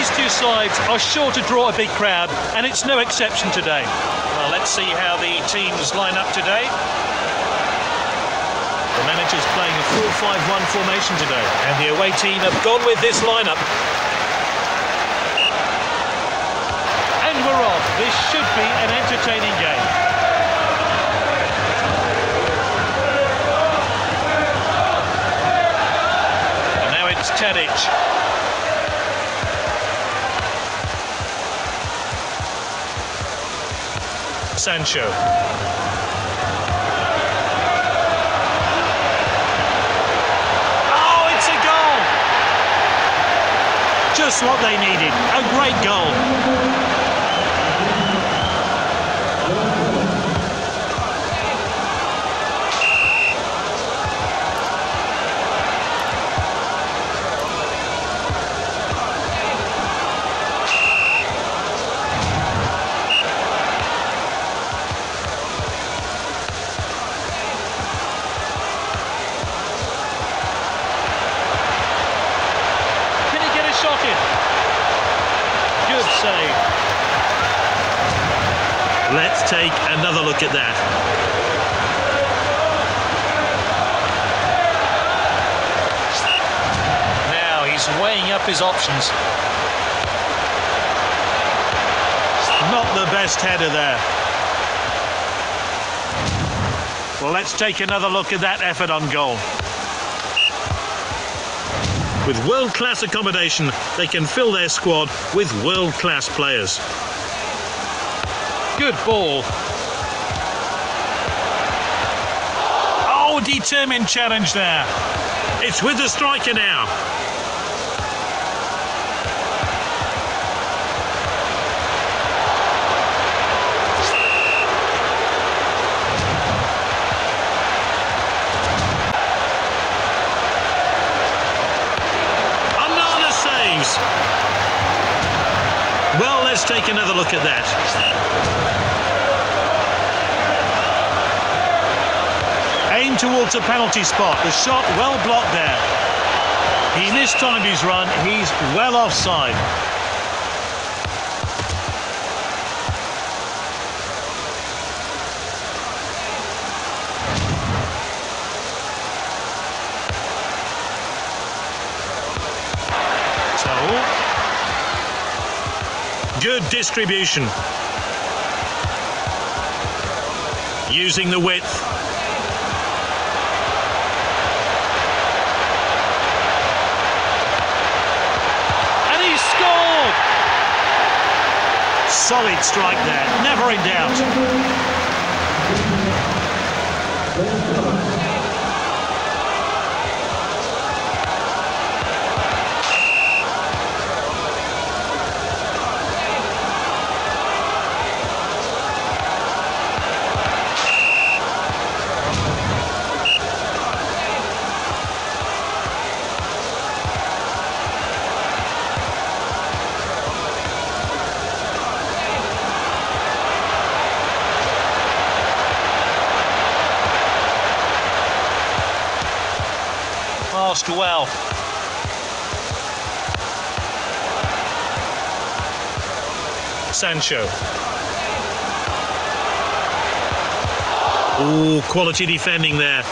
These two sides are sure to draw a big crowd, and it's no exception today. Well, let's see how the teams line up today. The manager's playing a 4-5-1 formation today, and the away team have gone with this lineup. And we're off. This should be an entertaining game. And now it's Tadic. Sancho. Oh, it's a goal! Just what they needed. A great goal. Let's take another look at that. Now he's weighing up his options. Not the best header there. Well, let's take another look at that effort on goal. With world-class accommodation, they can fill their squad with world-class players. Good ball. Oh, determined challenge there. It's with the striker now. Well, let's take another look at that. Aim towards a penalty spot. The shot well blocked there. He mistimed his run. He's well offside. Good distribution. Using the width. And he scored! Solid strike there, never in doubt. Passed well. Sancho. Ooh, quality defending there.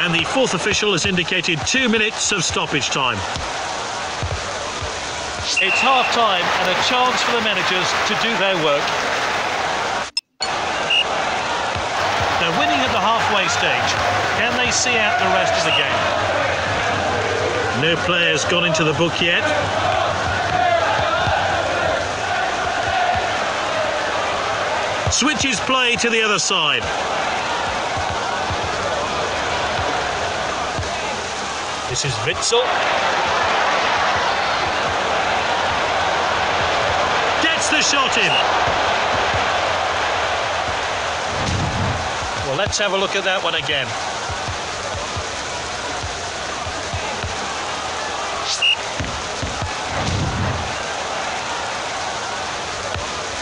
And the fourth official has indicated two minutes of stoppage time. It's half time and a chance for the managers to do their work. They're winning at the halfway stage. Can they see out the rest of the game? No players gone into the book yet. Switches play to the other side. This is Witsel. Gets the shot in. Well, let's have a look at that one again.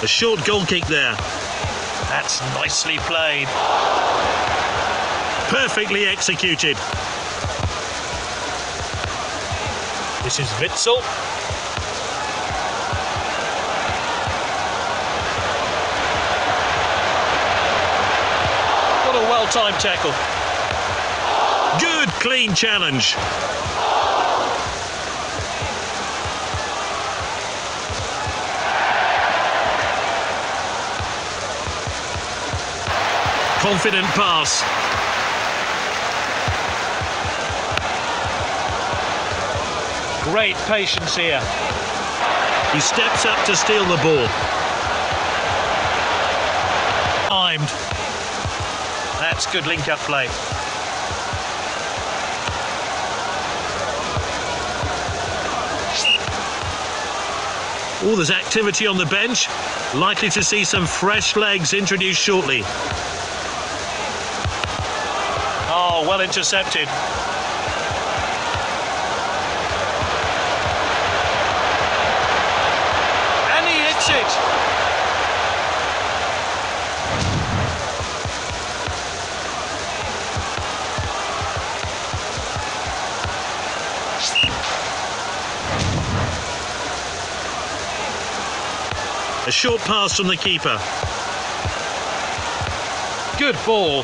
A short goal kick there. That's nicely played. Perfectly executed. This is Witsel. What a well-timed tackle. Good, clean challenge. Confident pass. Great patience here. He steps up to steal the ball. Timed. That's good link-up play. Oh, there's activity on the bench. Likely to see some fresh legs introduced shortly. Oh, well intercepted. And he hits it. A short pass from the keeper. Good ball.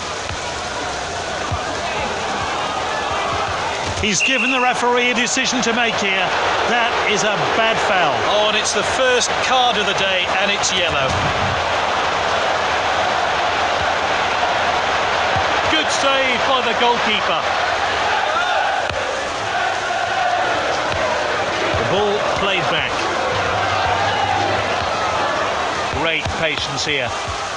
He's given the referee a decision to make here. That is a bad foul. Oh, and it's the first card of the day, and it's yellow. Good save by the goalkeeper. Great patience here.